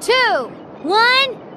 two, one,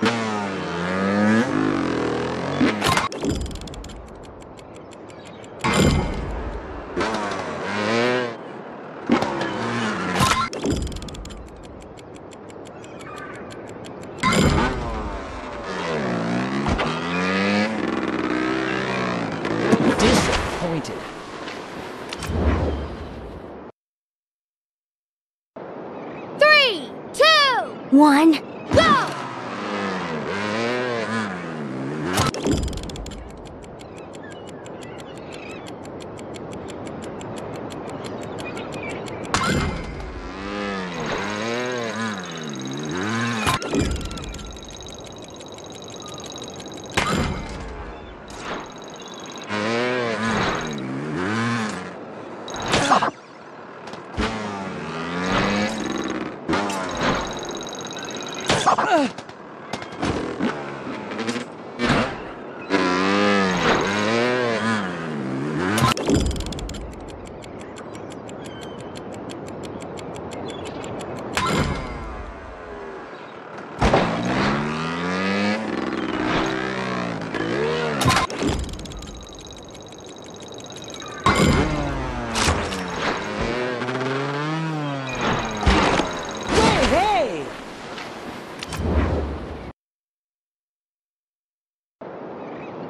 go!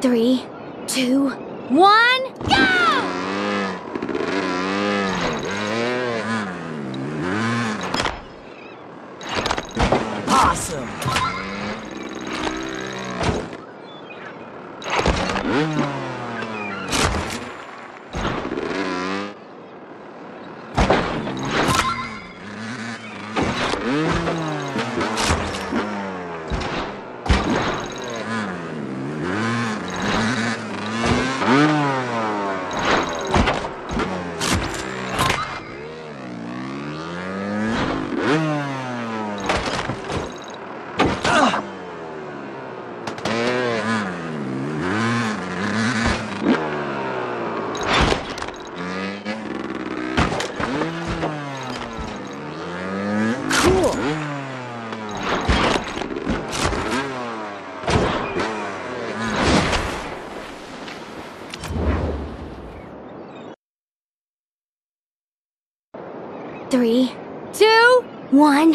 Three, two, one, go! Awesome! Three, two, one,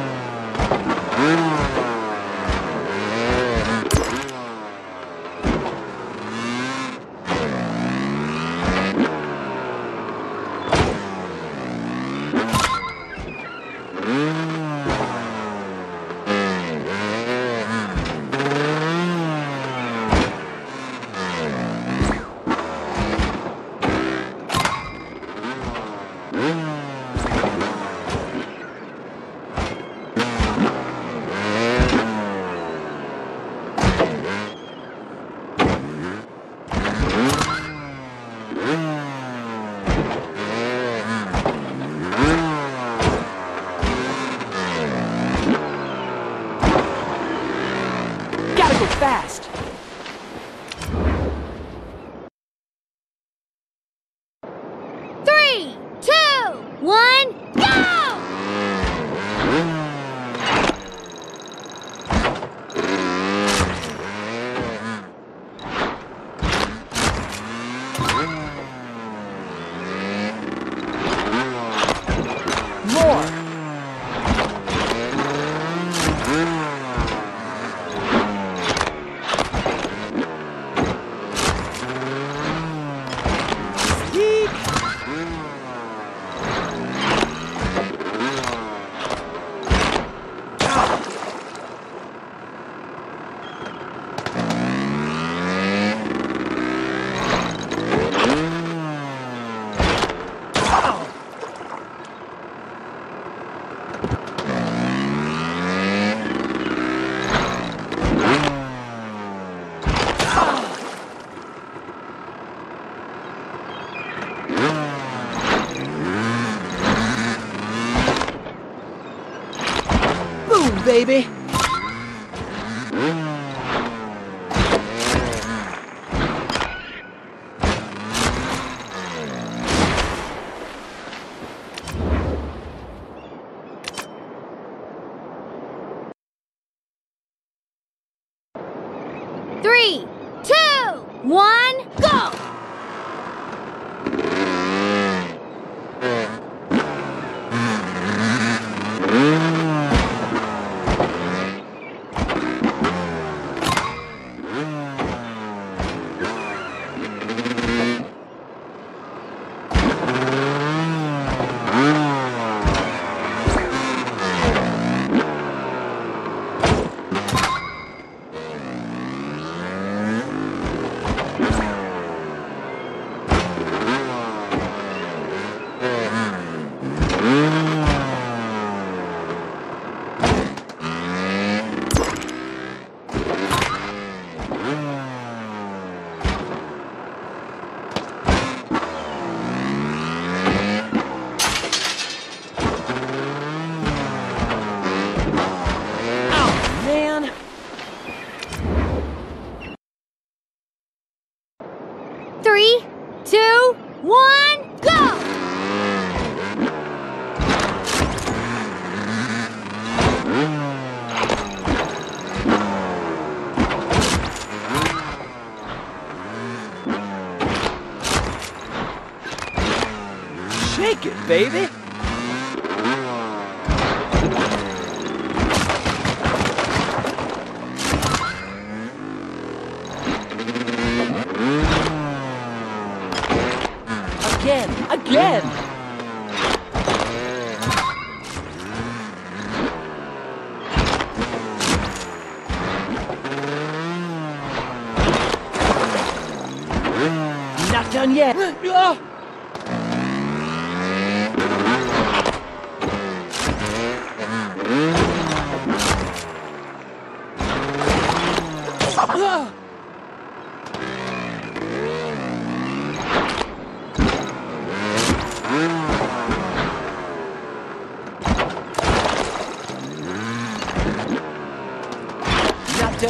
baby. Shake it, baby.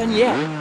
done yet.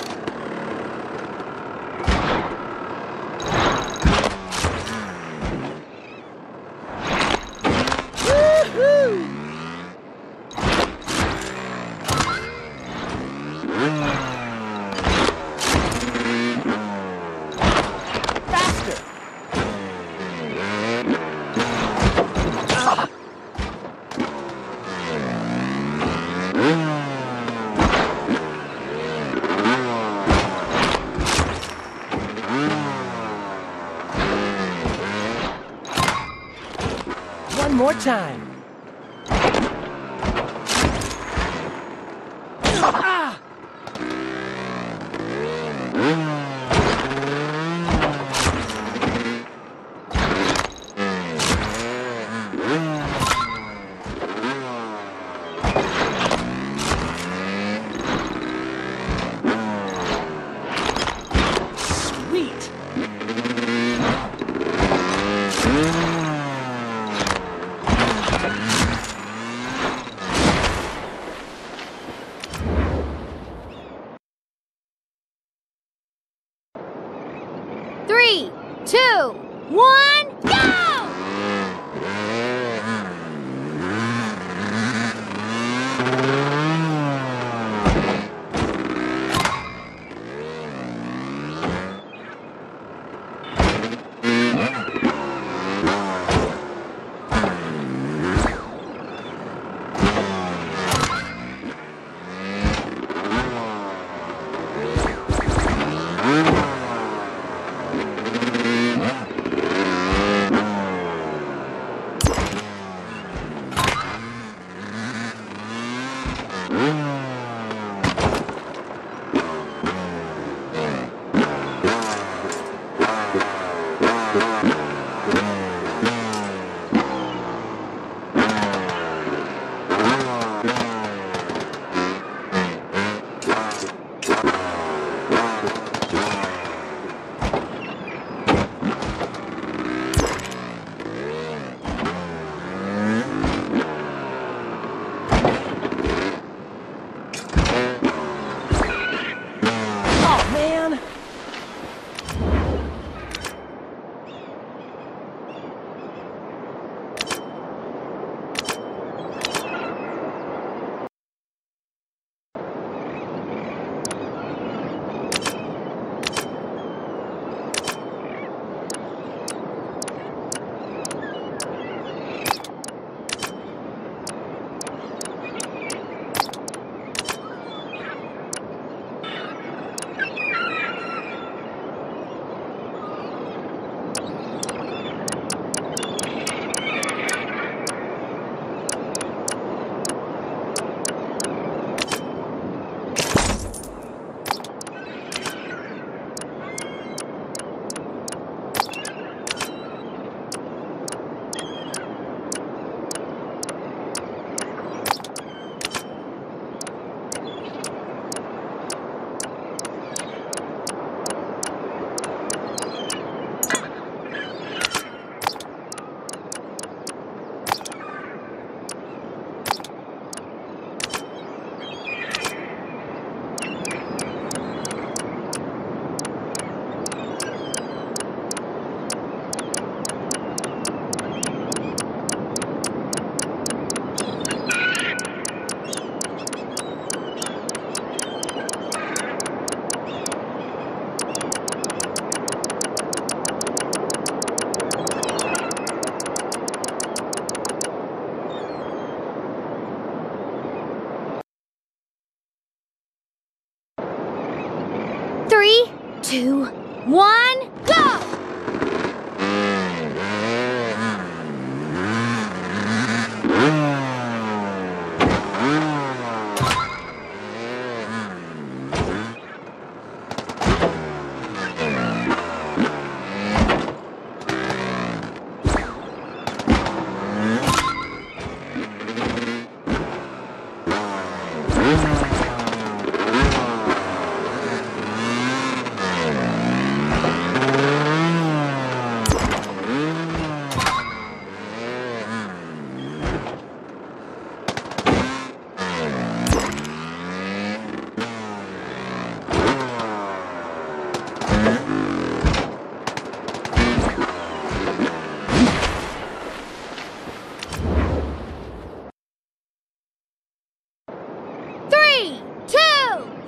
Time.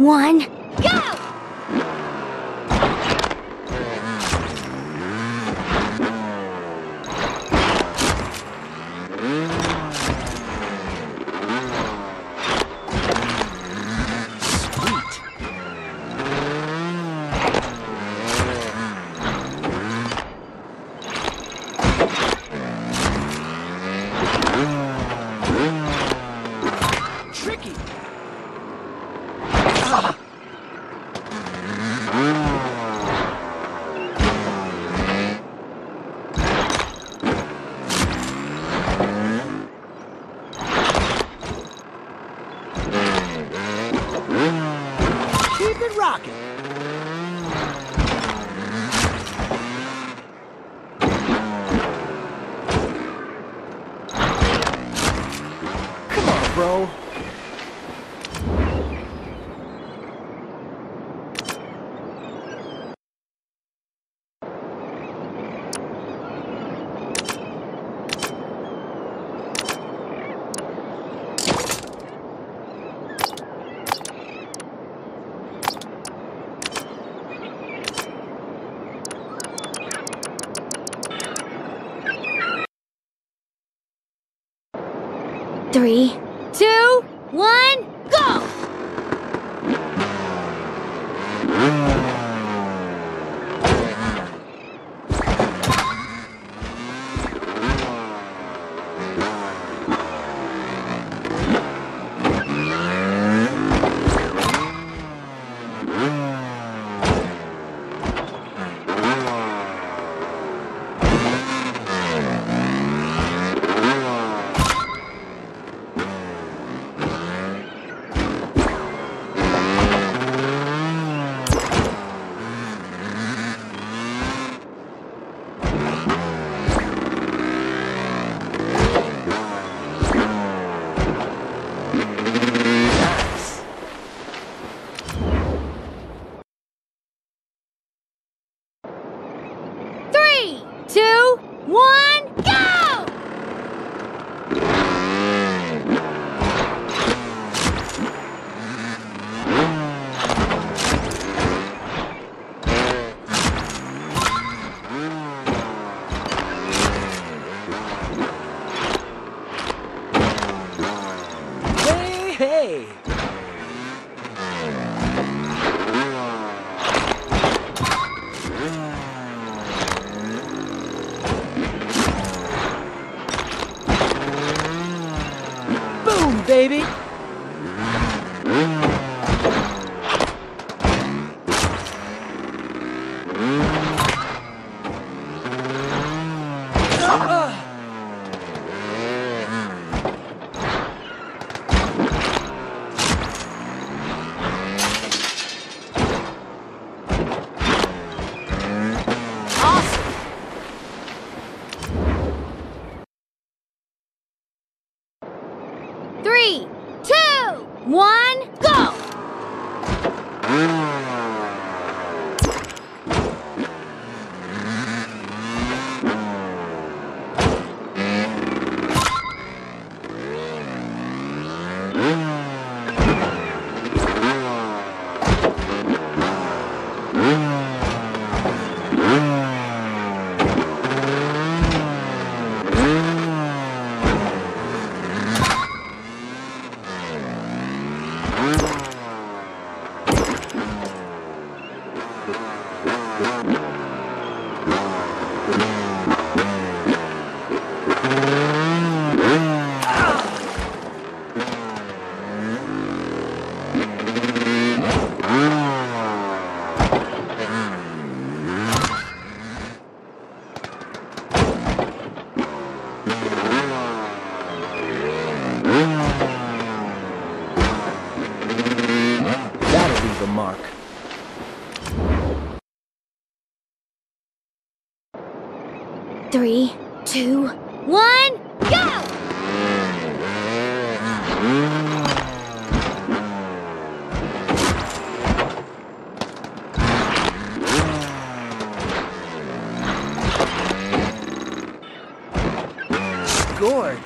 One, Three, Thank. Scored.